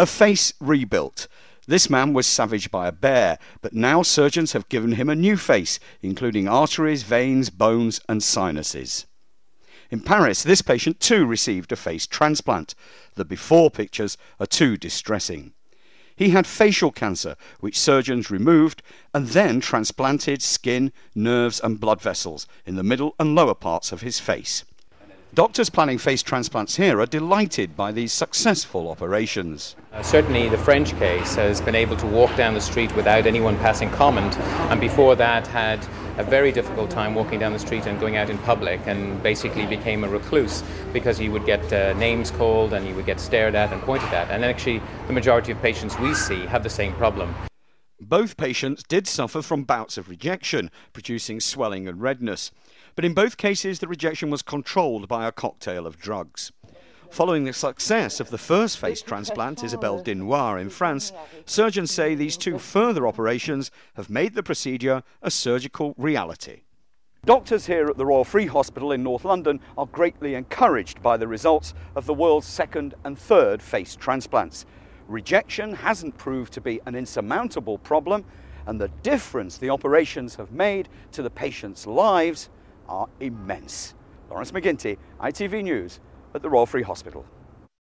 A face rebuilt. This man was savaged by a bear, but now surgeons have given him a new face, including arteries, veins, bones, and sinuses. In Paris, this patient too received a face transplant. The before pictures are too distressing. He had facial cancer, which surgeons removed and then transplanted skin, nerves, and blood vessels in the middle and lower parts of his face. Doctors planning face transplants here are delighted by these successful operations. Uh, certainly, the French case has been able to walk down the street without anyone passing comment, and before that had a very difficult time walking down the street and going out in public, and basically became a recluse because he would get uh, names called and he would get stared at and pointed at. And actually, the majority of patients we see have the same problem. Both patients did suffer from bouts of rejection, producing swelling and redness. But in both cases, the rejection was controlled by a cocktail of drugs. Following the success of the first face transplant, Isabelle Dinoire in France, surgeons say these two further operations have made the procedure a surgical reality. Doctors here at the Royal Free Hospital in North London are greatly encouraged by the results of the world's second and third face transplants. Rejection hasn't proved to be an insurmountable problem, and the difference the operations have made to the patients' lives are immense. Lawrence McGinty, ITV News at the Royal Free Hospital.